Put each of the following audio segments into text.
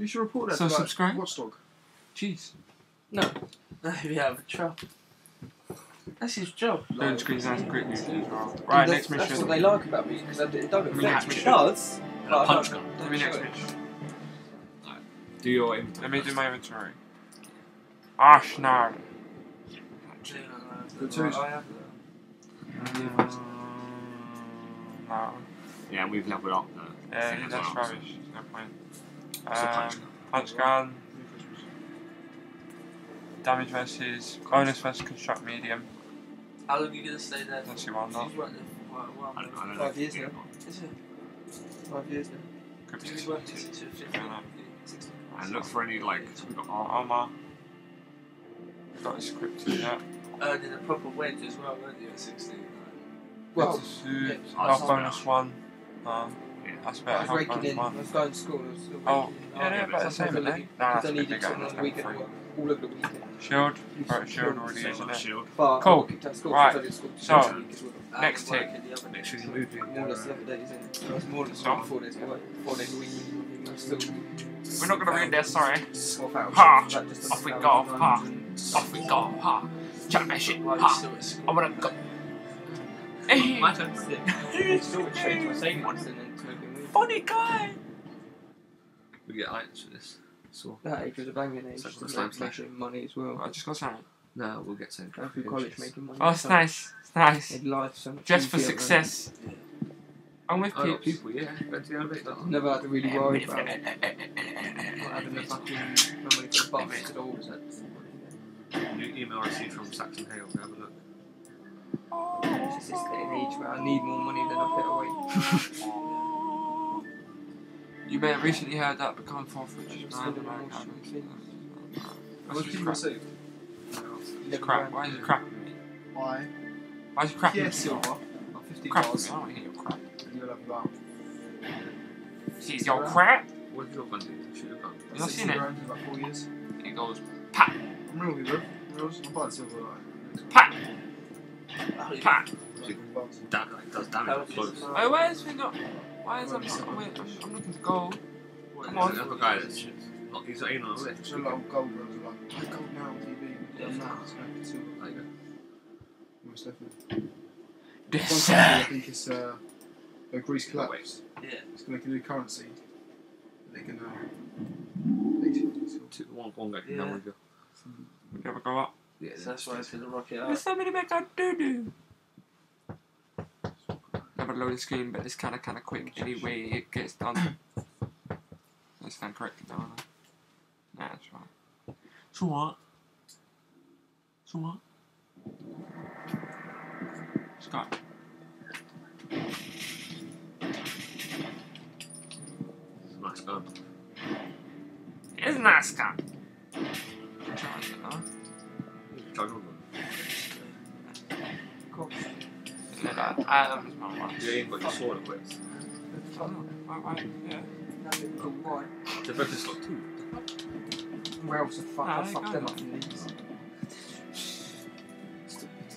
You should, report that So to like, subscribe. Watchdog. Jeez. No. No, we have a job. That's his job. Loading screens nice and quickly. as well. And Right, that's, next That's what they like about me because it don't Next affect me. It does. And a punch don't- gun. Give me next show it. mission. Do your inventory. Let me do my inventory. Ash now. Yeah, The no, twos. I have mm, No. Yeah, we've leveled up the Yeah, that's well. rubbish. No point. What's the punch Um, gun? punch gun. Damage versus bonus versus construct medium. How long are you gonna stay there? Let's see one. You've worked there for quite a while. I don't, Five years now. Is it? Five years now. Cryptic You've worked there since you were 15. Yeah, no. 16. And look for any like we've got armor. armor. Got his cryptic, yeah. Earning a proper wage as well, weren't you, at 16? Well, Cryptic yeah, Health bonus one. Um, Yeah. that's I better. was Health raking in. I was going to school. I was still Oh, raking in. yeah, yeah, yeah, but that's that's the same, for isn't the it? Nah, Because that's I a bit needed bigger. something That's on the weekend. three. All over the weekend. Shield. Used Right, to shield do already, the isn't same. it? Shield. But Cool. I kicked out of school Right. because I did school So, teaching because of- next and work tick. in the other Next days. thing you move in. More or less the other days, isn't it? So it's more than So? four days away. Four days a week. I'm still We're not gonna read this, sorry. four thousand. Ha! Like just Off we under go, ha! 1,900. Off we go, ha! Chuck that shit, While you're ha! still at school. I wanna go. Hey! My turn. Still would change my savings and then smoking weed. Funny guy! We get items for this. So That age was a banging age. So Like, slime slash. making money as well. I just got something. no, we'll get some. Going through college making money. Oh, it's nice. It's nice. Made life so much Just for easier, man. success. I'm with Oh, peeps. people, yeah. Go to the elevator. Never had to really worry about not having the fucking money for the bus at all. It? New email received from Saxon Hale. Have a look. It's just this day and age where I need more money than I put away. You may have recently heard that become fourth richest man in America. shit. How much did you receive? It's crap. Why is it crap? I. Why is it crap? Yeah, silver. About 50 Crap. I don't want to hear your crap. You'll have about. See, it's your crap. What did your gun do? Shoot gun. You not seen it? in about four years. It goes pat. I'm real with you. I'm buying silver. Pat, Oh, pat. That does damage. How up much close. Is it? Wait, why is it not? Why is that not? Wait, I'm looking to go. Come on. There's another guy that's not. He's not even on the list. Just a lot of gold ones are like, buy gold now on TV. Yeah. Yeah, now it's going to silver. There you go. Most definitely. One This. company, I Uh, think it's uh, a Greece collapse. Yeah. It's going to make a new currency. They can. Uh, basically, silver. Two, one, one guy can Yeah. come with you. we never go up. Yeah. So that's why it's gonna rock it up. There's so many make I do do. Never load the screen, but it's kind of kind of quick anyway. It gets done. That's stand corrected now. isn't? Nah, that's fine. So what? So what? Scott. It's a nice gun. It's not Scott. Charge it, huh? Charge one Look at Adam's my. You ain't got your sword equipped. Oh, right, right, yeah. It, The both has got. Where else the fuck I fucked go. them up in these?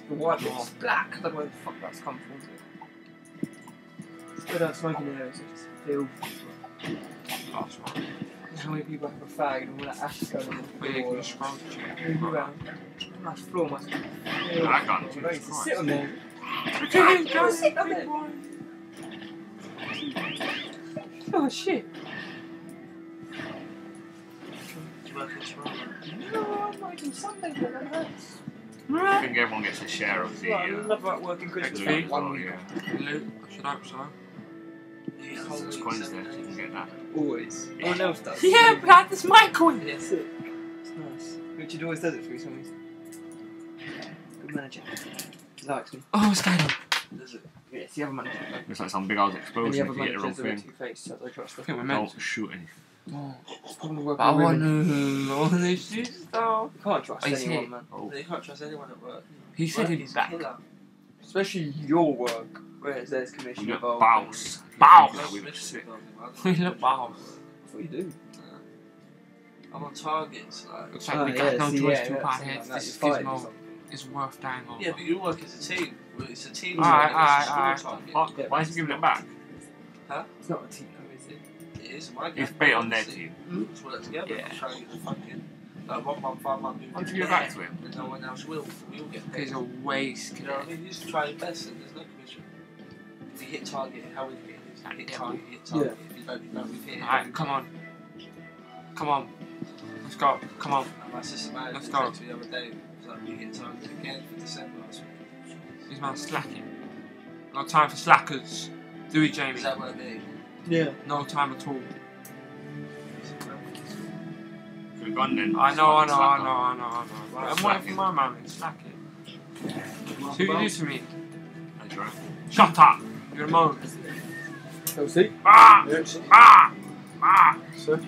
The white bit's black. I don't know where the fuck that's come from. Still don't smoke in areas. It just feel. Last one. How many people have a fag and all that ash going on the Wait, can floor? you scroll to check? Moving around. Nice floor must be. I got it. Great to sit on there. Continue, Go sit on there. Oh shit. No, I'm working Sunday, but that hurts. I think everyone gets a share of the. Well, I Uh, love about working Christmas. XP. like one oh, week. yeah. Loot, I should hope so. There's coins there, so you can get that. Always. No one else does. Yeah, but that's my coin. Yeah, sick. It's nice. Richard always does it for you, sometimes. Good manager. He likes me. Oh, it's kind of. Does it? Yeah, it's the other manager. Looks like some big ass And explosion the if other you get the wrong thing. two-faced, so I trust I them. think we're meant Don't shoot anything. Oh, it's probably working I want to know this shit stuff. You can't trust Oh, he's anyone, here. man. Oh. You can't trust anyone at work. He said Work he'd be back. killer. Especially your work, whereas there's commission You involved. got bows. Bows. Yeah, we look sick. We look wow. That's what you do. I'm on targets, like. Looks like Oh, we yeah, got no see, choice yeah, to yeah, part heads. This that. You're gizmo something. Is worth dying over. Yeah, but you work as a team. It's a team. Alright, target, it's a alright, score alright. why is he giving it back? Huh? It's not a team, is it? it is. My He's gang, beat on their obviously. team. Let's hmm? work together. Yeah. Try and get the fucking. Like one month, five month, Why don't you go back to him? And no one else will. We all get He's a waste. You know what I mean? You just try your best and there's no commission. If you hit target, how would you get it? Hit target, hit target. If you don't, you don't. If you hit it, Alright, come on. Come on. Let's go. Come on. My assistant manager Let's go. to the other day, was like, we hit target again for December last week. These man slacking. No time for slackers. Do it, Jamie. Is that what I mean? Yeah. No time at all. Could have gone then. I know, I know, I know, I know, I know. Right, I'm waiting for my man. It's slacking. See what you do to me. That's right. Shut up. You're a moan. Chelsea. Ah! Yes. Ah! Ah! Sir.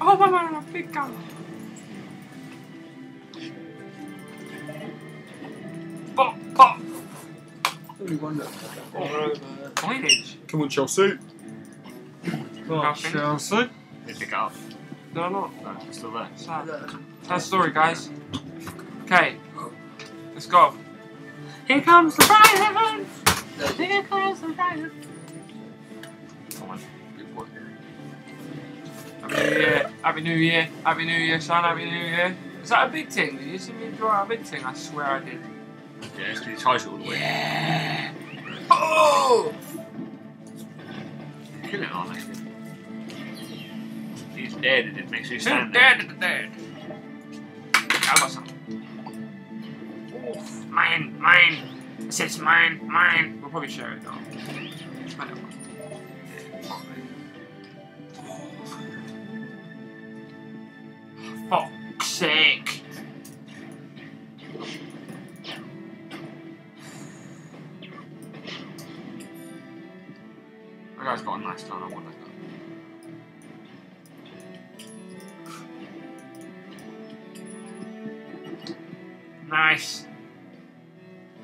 Oh, my man, a big gun. Pop, pop. Only one. Coinage. Come on, Chelsea. Come on, Chelsea. They pick up. No, no. No, it's still there. Sad. Sad story, guys. Okay. Let's go. Here comes the Brian. Here comes the Brian. Come on. Good boy. Happy New Year. Happy New Year. Happy New Year, son. Happy New Year. Is that a big thing? Did you see me draw a big thing? I swear I did. Yeah, it's because he charged it all the way. Yeah. Oh! Kill it, they? He's dead and it makes you stand there. dead? Dead. I got some. Oof. Mine, mine. It says mine, mine. We'll probably share it though. Whatever. Fuck's Nice.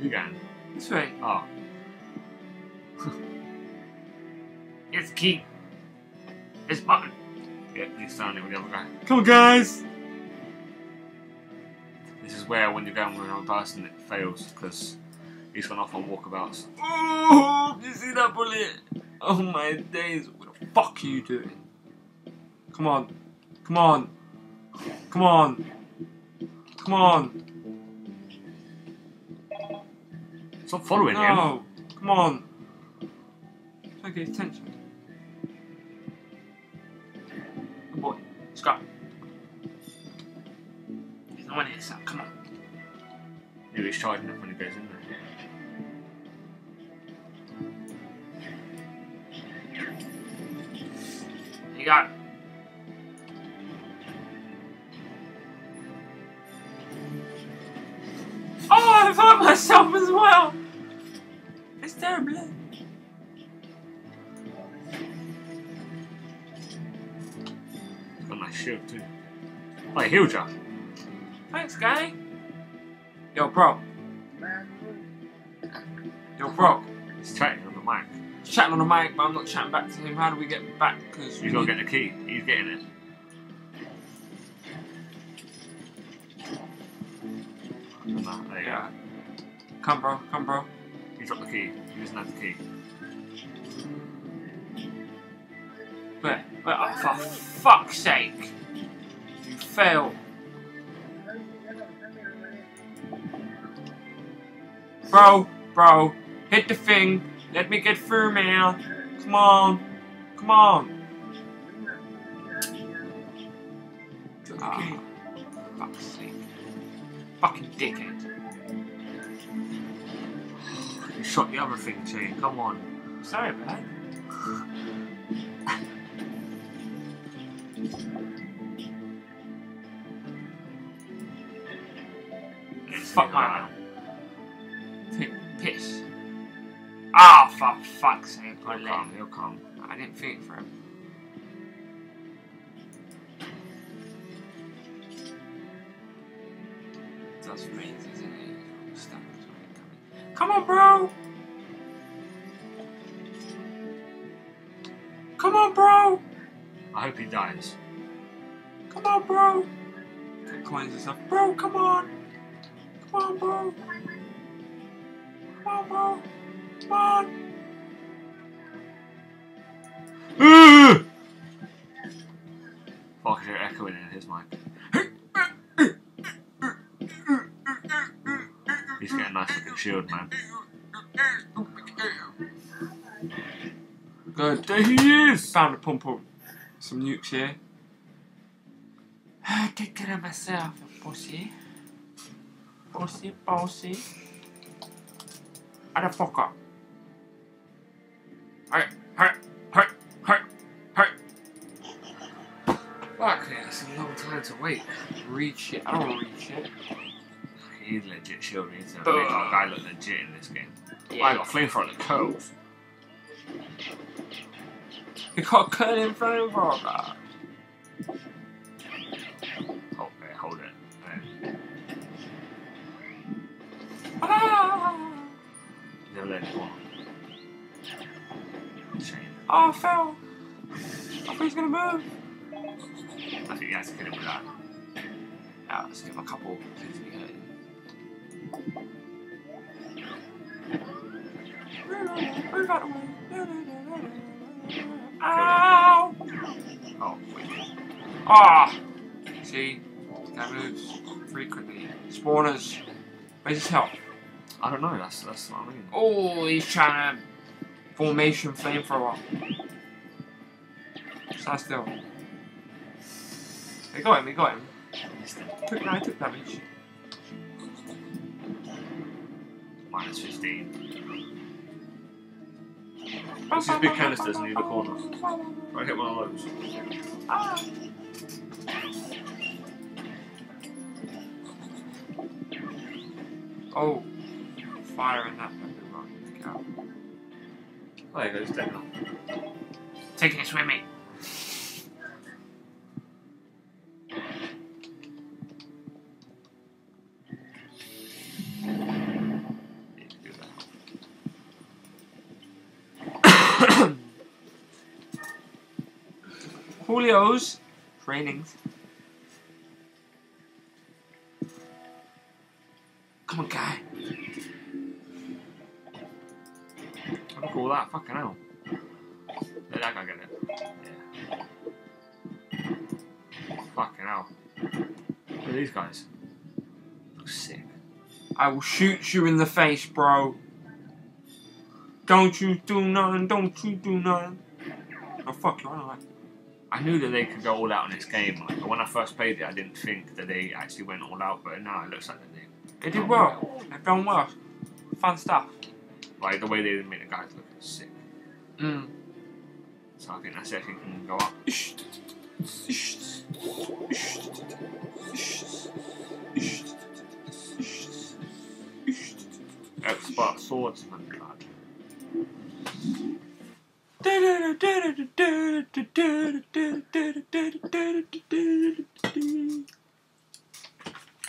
You going? This way. Oh. It's key. It's button. Yeah, he's standing with the other guy. Come on, guys. This is where, when you're going with another person, it fails because he's gone off on walkabouts. Oh, you see that bullet? Oh my days. What the fuck are you doing? Come on. Come on. Come on. Come on. Stop following him. No. Come on. Try to get his attention. Good boy. Let's go. There's no one here, so come on. Yeah, he's charging up when he goes in there. I hurt myself as well. It's terrible. Got a nice shield too. Oh, he healed you. Thanks, guy. Yo, bro. Yo, bro. He's chatting on the mic. He's chatting on the mic, but I'm not chatting back to him. How do we get back? Because He's got to get the key. He's getting it. Nah, there you Yeah. Come, bro. Come, bro. go. He's the key. He doesn't have the key. But, but oh, for fuck's sake. You fail. Bro, bro, hit the thing. Let me get through, man. Come on. Come on. Dickhead. He shot the other thing, too, Come on. Sorry, man. Fuck my P- piss. Ah, for fuck's sake. He'll come. He'll come. I didn't think for him. Come on, bro. Come on, bro. I hope he dies. Come on, bro. Get cleans us up. Bro, come on. Come on, bro. Come on, bro. Come on. Fuck, they're echoing in his mic. Shield, man. Good. There he is! Found a pump up. Some nukes here. Take care of myself, pussy. Pussy, pussy. How the fuck up? Hey, hey, hey, hey, hey. Fuck, it's a long time to wait. Reach it. I don't reach it. He's legit shield. He needs to make our guy look legit in this game. I got flamethrower that curls. You got cut in front of her. Oh, wait, hold it. There. Ah! Never let it go. Shame. Oh, I fell. I thought he was gonna move. I think he has to kill him with that. Yeah, let's give him a couple things to be hurting. Ow! Oh, wait. Ah! See, that moves frequently. Spawners. Where's his health? I don't know, that's, that's what I mean. Oh, he's trying to formation flamethrower. Stand still. They got him, they got him. Took, took damage. Minus 15. This is big canisters near the corner. Try to hit one of those. Oh, fire in that fucking rock. Look out. Oh, there goes Declan. Taking it swimming. Need Julio's trainings. Come on, guy. Look at all that, fucking hell. Let that guy get it. Yeah. Fucking hell. Look at these guys. Look sick. I will shoot you in the face, bro. Don't you do nothing. Don't you do nothing. Oh, fuck you. I don't like I knew that they could go all out in this game, like, but when I first played it, I didn't think that they actually went all out. But now it looks like they did. They did well. They've done well. Fun stuff. Like the way they made the guys look sick. Mm. So I think that's it. I think can go up. Expert swordsman.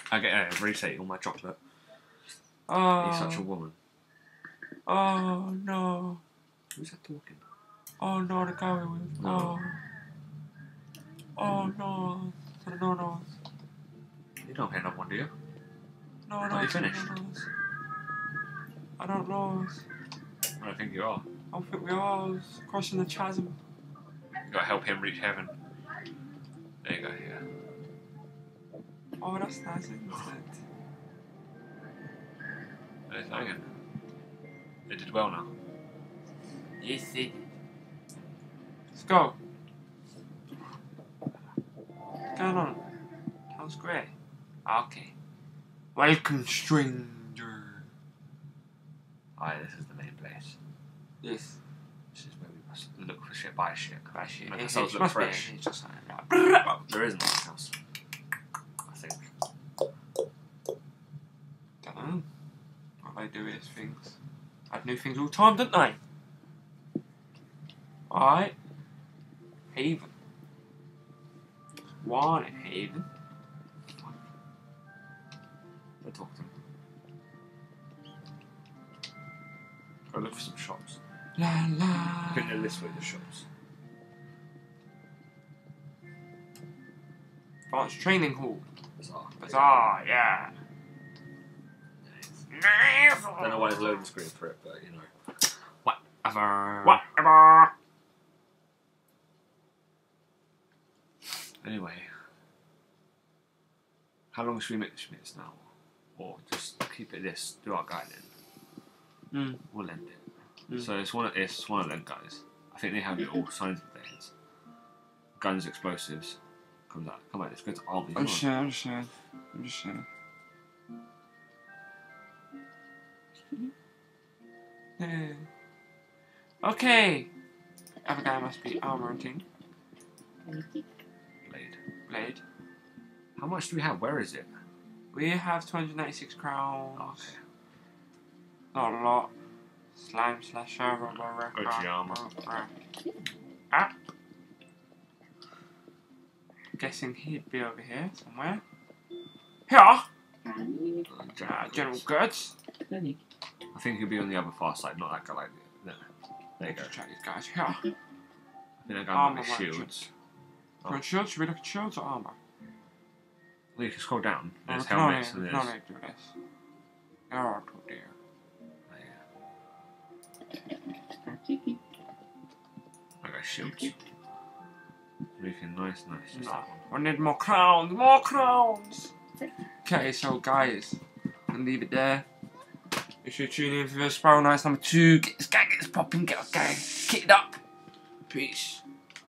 I get reset all my chocolate. Oh, He's such a woman. oh no. Who's that talking? Oh no, the guy we're with. No. Oh. Oh no. No no. You don't pay another one, do you? No no. you to the finished. I don't know. I don't think you are. I think we are crossing the chasm. You gotta help him reach heaven. There you go, yeah. Oh, that's nice, isn't it? They're hanging. They did well now. Yes, it. Let's go. What's going on? Sounds great. Okay. Welcome, stranger. Aye, this is the main place. Yes. This is where we must look for shit, buy shit. Crash it. Make It- ourselves it look be- fresh. it's just like- There is nothing else. I think. Don't know. What they do is things. Add new things all the time, don't they? Alright. Haven. One Haven. Go talk to them. Go look for some shops. La I la. think they're this way, the shops. Advanced Training Hall. Bizarre. Bazaar, yeah. Nice. I don't know why there's loading screen for it, but you know. Whatever. Whatever. Anyway, How long should we make the Schmitz now? Or just keep it this, do our guy then. Mm. We'll end it. Mm. So it's one of it's one of them guys. I think they have it all signs of things. Guns, explosives. Comes out. Come on, let's go to army. I'm Come just on. I'm just saying. I'm just saying. Yeah. Okay. Other guy must be armor and thing. Blade. Blade. How much do we have? Where is it? We have 296 crowns. Okay. Not a lot. Slime slasher. rah. Ah. Guessing he'd be over here somewhere. Here! Uh, general goods. I think he'll be on the other far side, not that guy like there. There you go. Let's these guys here. I think that guy Armor might be shields. Oh. On shields, should we look at shields or armor? Well, you can scroll down. No, There's only- helmets and there's. do this. Oh, oh dear. Shields. Looking nice, nice. Just No. I need more crowns, more crowns! Okay, so guys, I'm gonna leave it there. Make sure you tune in for Spiral Knights number two. Get this guy, get this popping, get this guy kitted up. Peace.